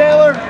Taylor.